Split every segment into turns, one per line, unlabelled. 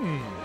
Aha.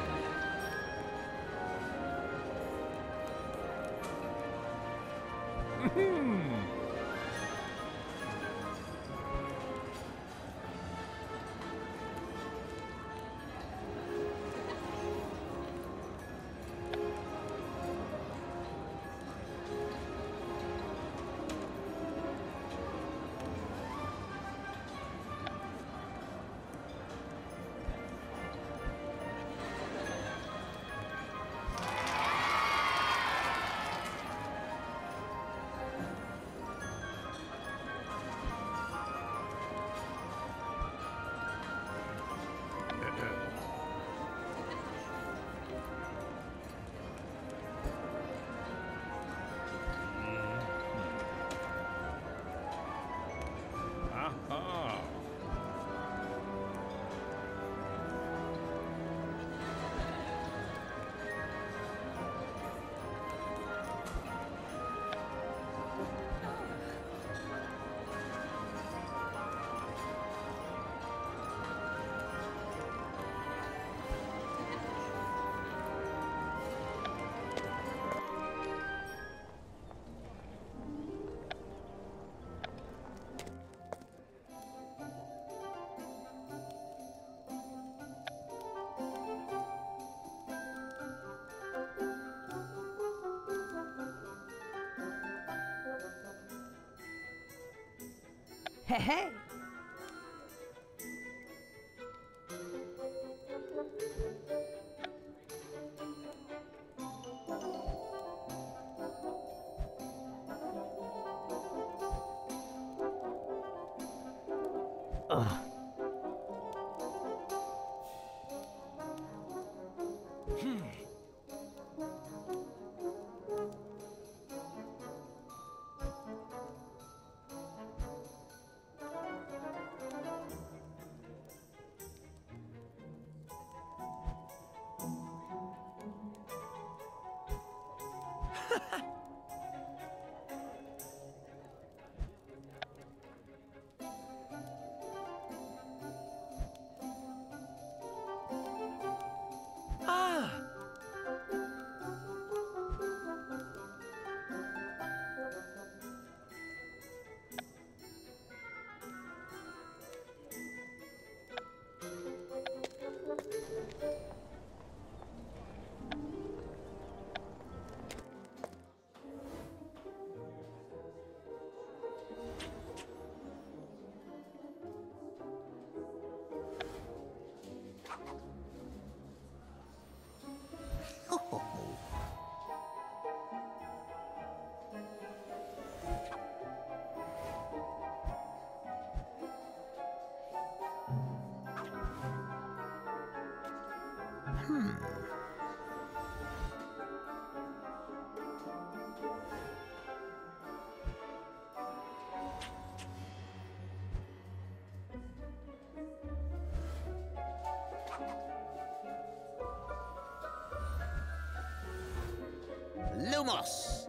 Hey, hey.
Lumos.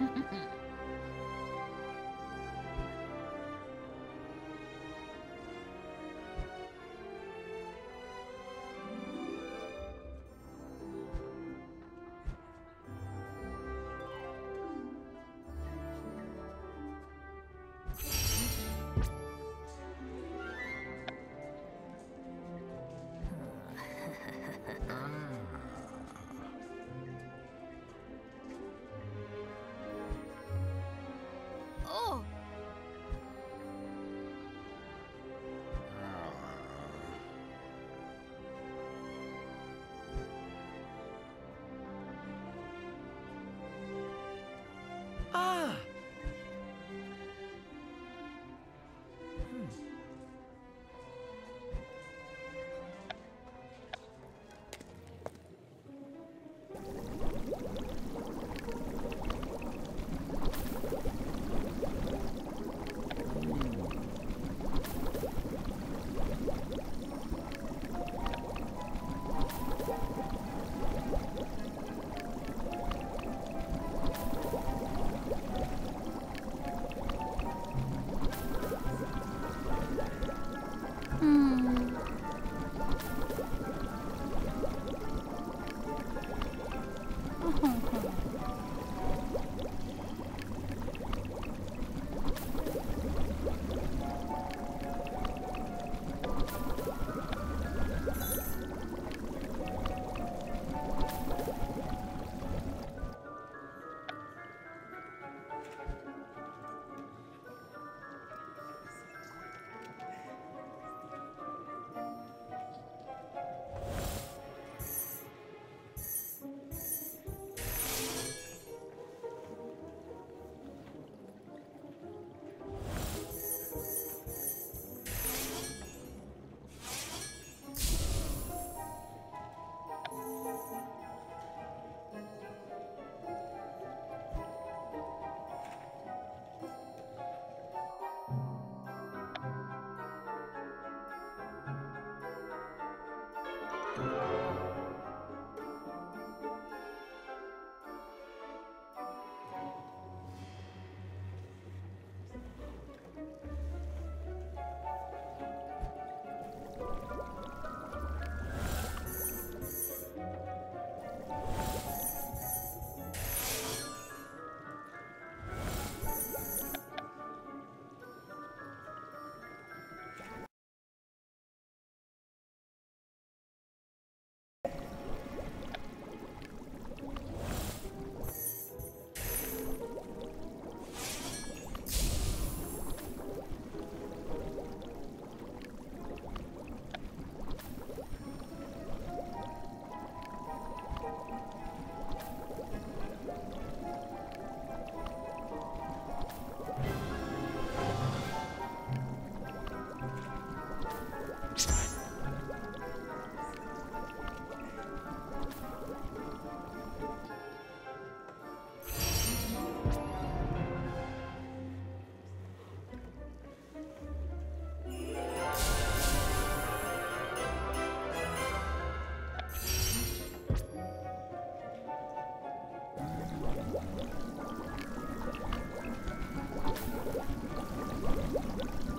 Oh.
Ah!
Hmm.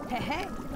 Hey, hey!